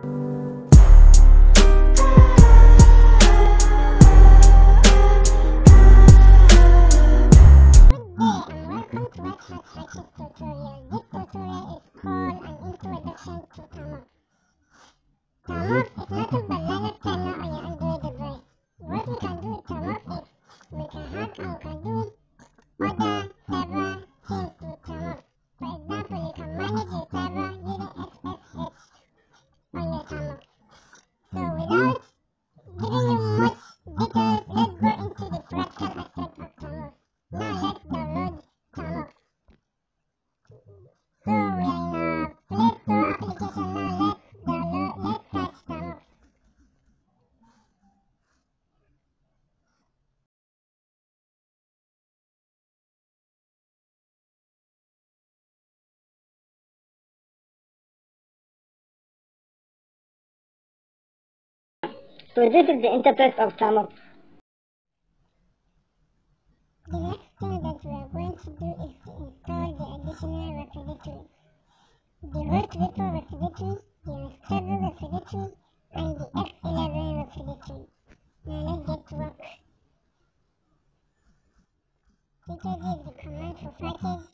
So this tutorial is called An Introduction to Termux. Termux is not a ballet, tenor, or you have to wear the interface of Tamil. The next thing that we are going to Root repo repository, the unstable repository, and the X11 repository. Now let's get to work. Because is the command for package,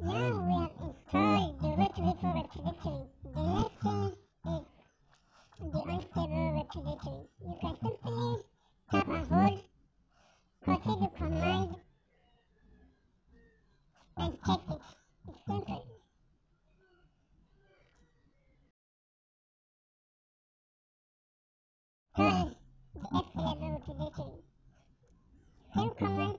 Now we have installed the root repo repository. The next thing is the unstable repository. You can simply tap and hold, copy the command, and check it. It's simple. Turn the X11 repository. Same command,